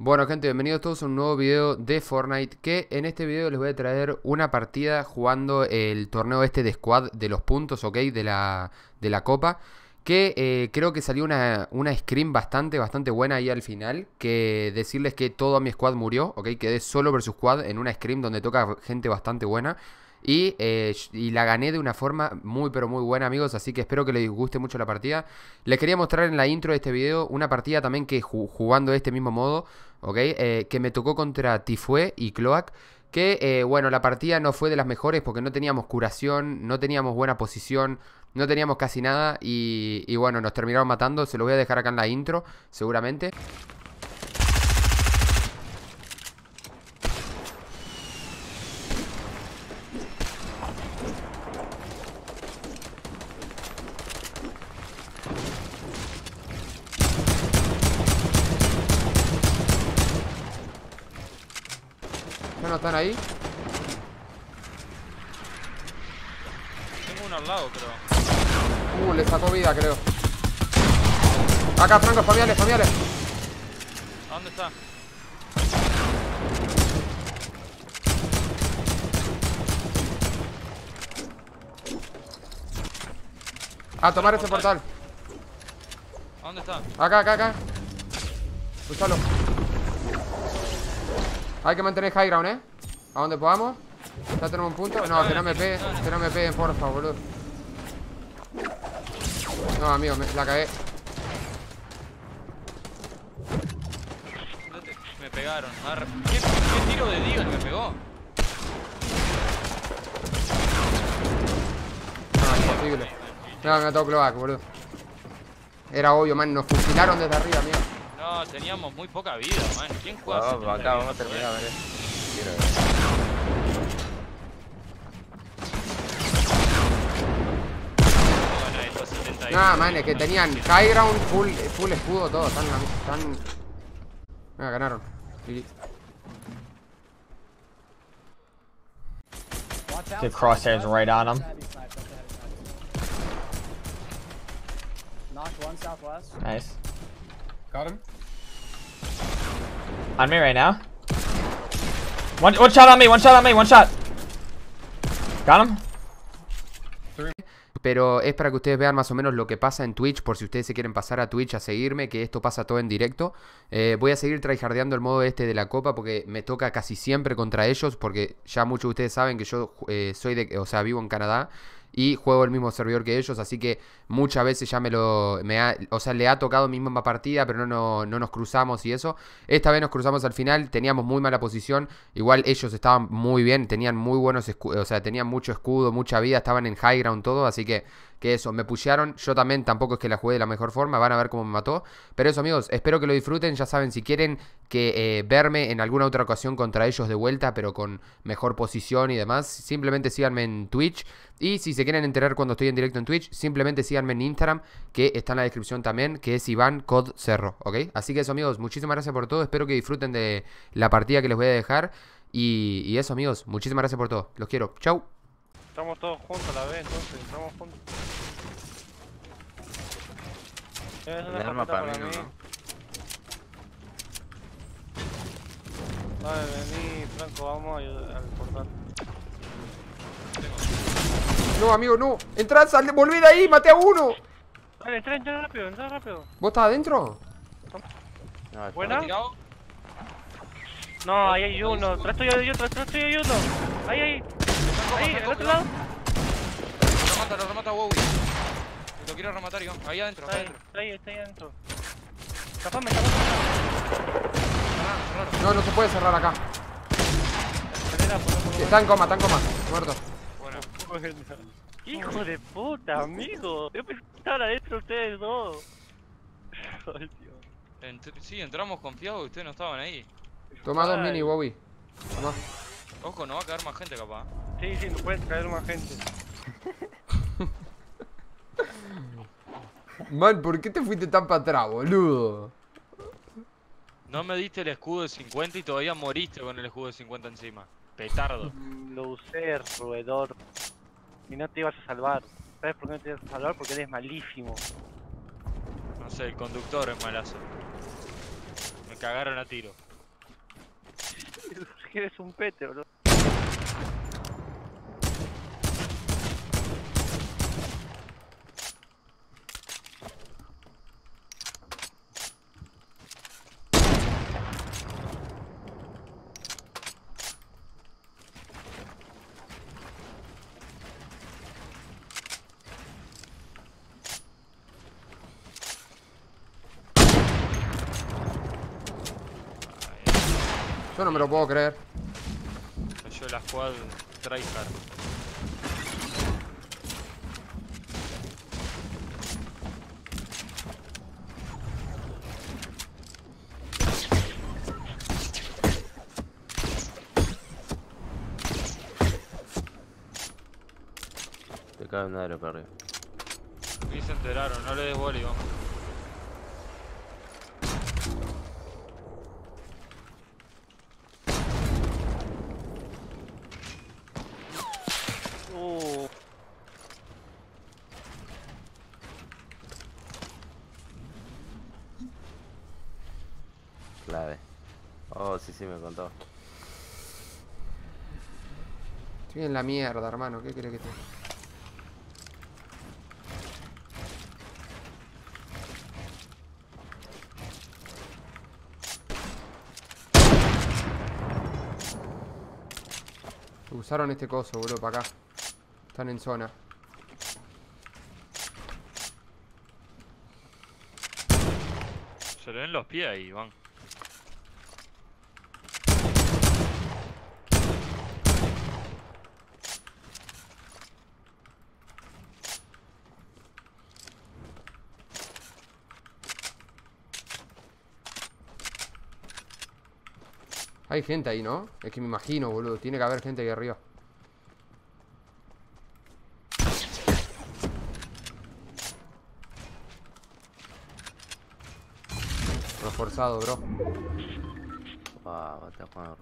Bueno gente, bienvenidos todos a un nuevo video de Fortnite Que en este video les voy a traer una partida jugando el torneo este de squad de los puntos, ok, de la, de la copa Que eh, creo que salió una, una screen bastante, bastante buena ahí al final Que decirles que todo mi squad murió, ok, quedé solo versus squad en una screen donde toca gente bastante buena y, eh, y, la gané de una forma muy pero muy buena amigos Así que espero que les guste mucho la partida. Les quería mostrar en la intro de este video Una partida también que jugando de este mismo modo ¿Ok? Eh, que me tocó contra Tifue y Cloak Que eh, bueno, la partida no fue de las mejores Porque no teníamos curación No teníamos buena posición No teníamos casi nada Y, y bueno, nos terminaron matando Se lo voy a dejar acá en la intro Seguramente no están ahí? Tengo uno al lado, creo. Uh, le sacó vida, creo. Acá, Franco, familiares, familiares. ¿A dónde está? A tomar ese portal. ¿A dónde está? Acá, acá, acá. Úsalo. Hay que mantener high ground, ¿eh? A donde podamos. Ya tenemos un punto. No, que no me peguen. Que no me peguen, porfa, boludo. No, amigo, me, la cagué. Me pegaron. ¿Qué, ¿Qué, tiro de Deagle me pegó? No, imposible. No, me tocó cloac, boludo. Era obvio, man. Nos fusilaron desde arriba, amigo. No, teníamos muy poca vida, man. ¿Quién juega? No, acá vamos a terminar, ver. Quiero ver. No, man, es que tenían high ground, full, full escudo, todo. Están. están... Ah, ganaron. The crosshairs right on him. Knocked one southwest. Nice. Got him. On me right now. One, one shot on me, one shot on me, one shot. Got him. Pero es para que ustedes vean más o menos lo que pasa en Twitch, por si ustedes se quieren pasar a Twitch a seguirme, que esto pasa todo en directo. Eh, voy a seguir tryhardeando el modo este de la copa porque me toca casi siempre contra ellos, porque ya muchos de ustedes saben que yo eh, soy de, o sea, vivo en Canadá y juego el mismo servidor que ellos, así que muchas veces ya me lo, me ha, o sea, le ha tocado mi misma partida, pero no, no, nos cruzamos y eso. Esta vez nos cruzamos al final, teníamos muy mala posición, igual ellos estaban muy bien, tenían muy buenos o sea, tenían mucho escudo, mucha vida, estaban en high ground todo, así que que eso, me pushearon. Yo también tampoco es que la juegue de la mejor forma, van a ver cómo me mató. Pero eso, amigos, espero que lo disfruten. Ya saben, si quieren que eh, verme en alguna otra ocasión contra ellos de vuelta, pero con mejor posición y demás, simplemente síganme en Twitch. Y si se quieren enterar cuando estoy en directo en Twitch, simplemente síganme en Instagram, que está en la descripción también, que es Iván Cod Cerro, ¿ok? Así que eso, amigos, muchísimas gracias por todo. Espero que disfruten de la partida que les voy a dejar. Y, y eso, amigos, muchísimas gracias por todo. Los quiero. Chau. Estamos todos juntos a la vez, entonces, estamos juntos. Es una arma para mí, mí. ¿no? Dale, vení, Franco, vamos al portal. No, amigo, no. Entrad, sal, volví de ahí, maté a uno. Dale, entra, entra rápido, entra rápido. ¿Vos estás adentro? No, ¿Buena? No, ahí hay uno. Tras tuyo hay otro, tras tuyo hay uno. Ahí, ahí. Ahí, al otro lado. Lo remata, lo remata Wowie. Lo quiero rematar yo. Ahí adentro, Está ahí, adentro. está ahí, está ahí adentro. Escapame, escapame. No, no se puede cerrar acá. Acelera, por favor. Está en coma, está en coma. Muerto. Bueno. Hijo de puta, amigo. Yo pensé que estaban adentro ustedes dos. Ay, Dios. ent- sí, entramos confiados y ustedes no estaban ahí. Toma dos mini, Wowie. Toma. Ojo, no va a caer más gente capaz. Sí, sí, no pueden caer más gente. Man, ¿por qué te fuiste tan para atrás, boludo? No me diste el escudo de 50 y todavía moriste con el escudo de 50 encima. Petardo. Lo usé, roedor. Y no te ibas a salvar. ¿Sabes por qué no te ibas a salvar? Porque eres malísimo. No sé, el conductor es malazo. Me cagaron a tiro. eres un pete, bro. Yo no me lo puedo creer. Cayó la squad tryhard. Te cae un aero para arriba. Ni se enteraron, no le des bola y vamos. Uh, Clave. Oh, sí, sí, me contó. Estoy en la mierda, hermano. ¿Qué crees que te.? Usaron este coso, boludo, para acá. Están en zona. Se le ven los pies ahí, van. Hay gente ahí, ¿no? Es que me imagino, boludo. Tiene que haber gente ahí arriba. Reforzado, bro. Wow, bate a Juan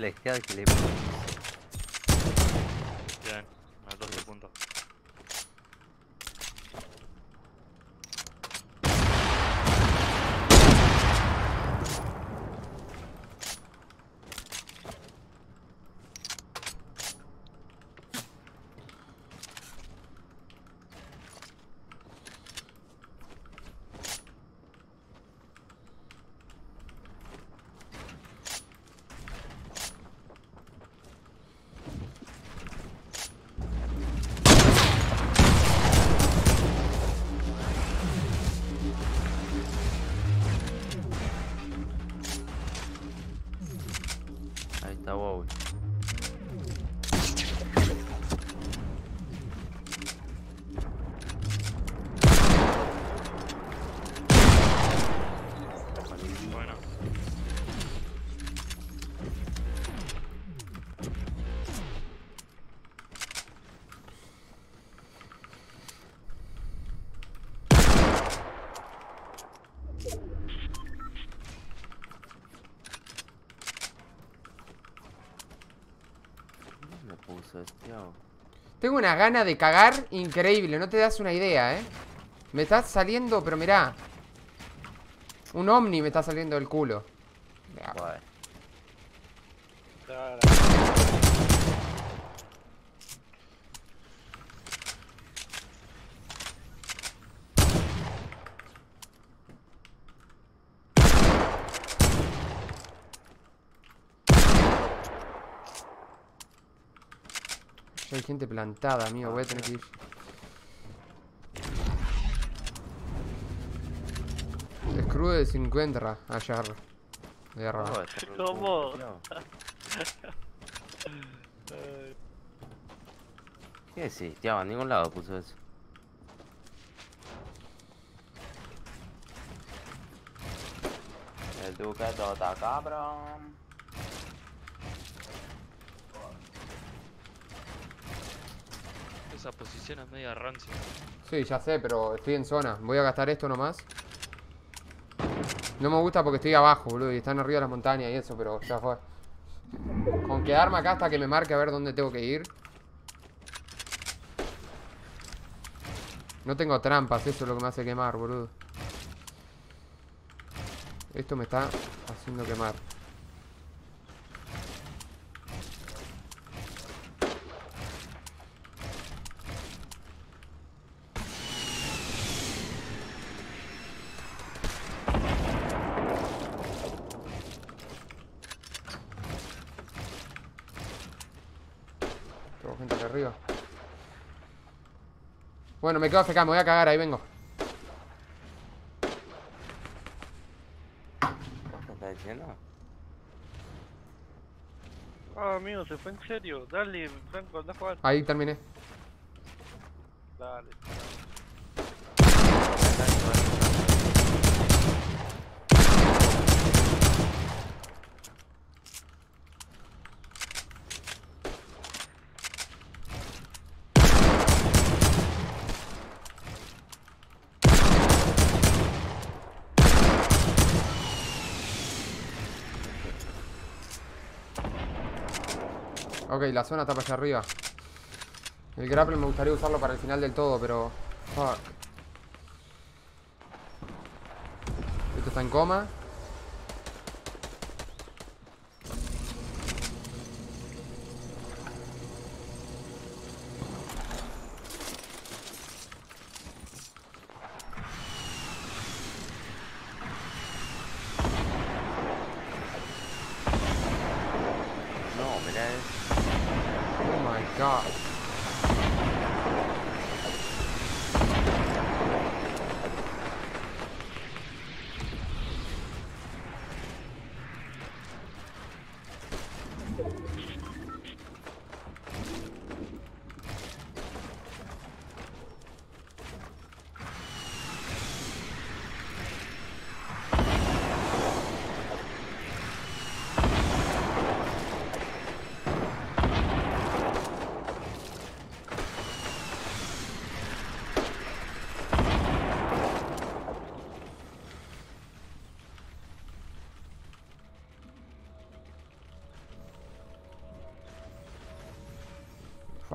Black, gel ki label. Tengo una gana de cagar increíble, no te das una idea, ¿eh? Me está saliendo, pero mirá. Un ovni me está saliendo del culo. Gente plantada, amigo. Voy a tener que ir. Screw de 50 allá. Guerra. Oh, ¿Cómo? ¿Qué decís? Ya, a ningún lado puso eso. El duque está cabrón. Esa posición es media rancia. Sí, ya sé, pero estoy en zona. Voy a gastar esto nomás. No me gusta porque estoy abajo, boludo, y están arriba de las montañas y eso, pero ya fue. Con quedarme acá hasta que me marque a ver dónde tengo que ir. No tengo trampas, eso es lo que me hace quemar, boludo. Esto me está haciendo quemar. Tengo gente acá arriba. Bueno, me quedo FK, me voy a cagar, ahí vengo. ¿Qué estás diciendo? Ah, amigo, se fue en serio. Dale, Franco, anda a jugar. Ahí terminé. Dale. Ok, la zona está para allá arriba. El grapple me gustaría usarlo para el final del todo, pero... Fuck. Esto está en coma. No. god.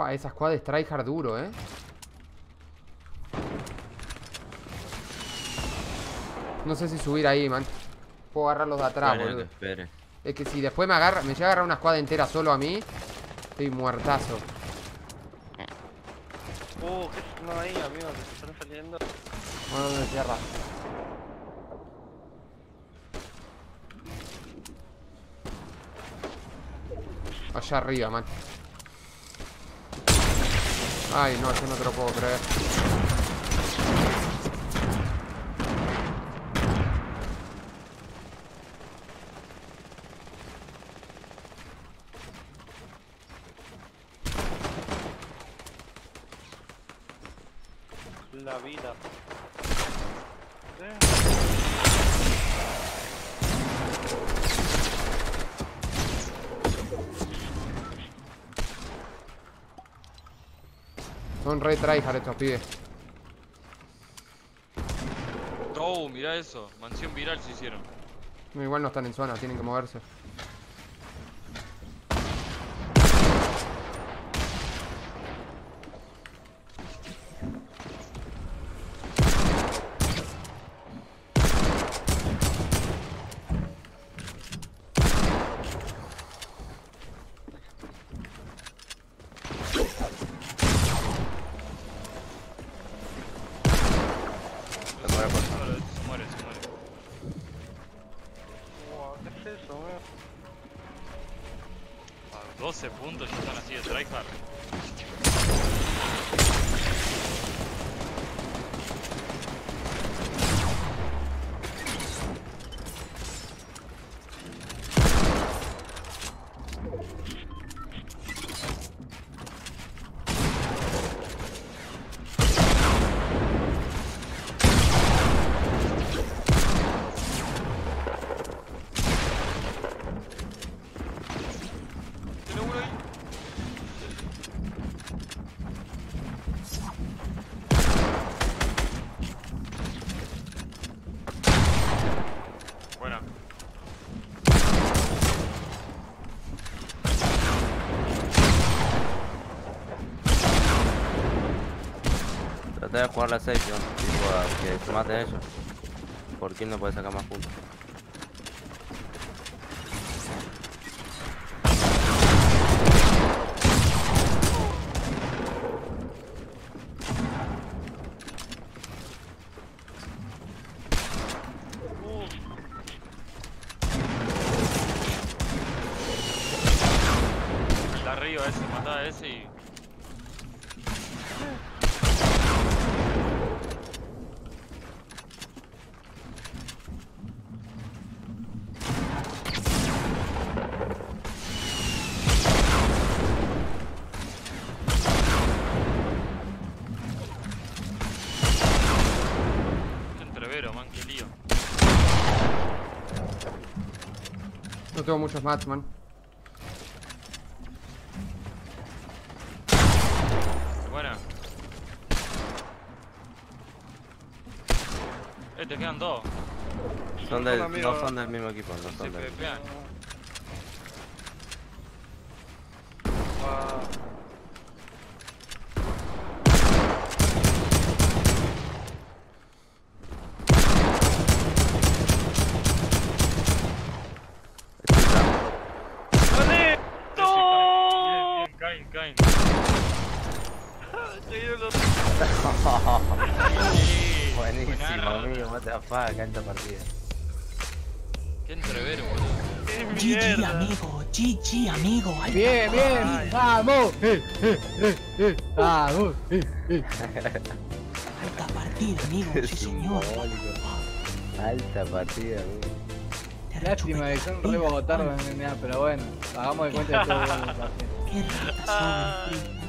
Fa, esa squad es tryhard duro, eh. No sé si subir ahí, man. Puedo agarrarlos de atrás, Espere, boludo. espere. Es que si después me agarra, me llega a agarrar una squad entera solo a mí, estoy muertazo. Uh, ¿qué? No, ahí, amigo, que se están saliendo. Bueno, ¿dónde cierra? Allá arriba, man. Ay, no, yo no te lo puedo creer. La vida. Eh, Son re tryhard estos pibes. Oh, mirá eso. Mansión viral se hicieron. No, igual no están en zona, tienen que moverse. 12 puntos ya están así de tryhard. Tiene uno ahí. De jugar la yo. Tipo, que se maten ellos. ¿Por quién no puede sacar más puntos? Está arriba ese, matá a ese y. tengo muchos mats, man. Buena. Eh, te quedan dos. Son del, no son del mismo equipo, no son del pepean. Ah, ¡Gané! ¡No! Bien, bien, caen, caen. Buenísimo, amigo, what the fuck, esta partida. Qué entrevero, boludo. ¡Qué GG, amigo. GG, amigo. Bien, bien, vamos. Eh, eh, eh, eh, vamos. eh, eh. Alta partida, amigo. Sí, señor. Alta partida, amigo. Lástima que son re bogotardos, nena, pero bueno, hagamos de cuenta que todo bien. Qué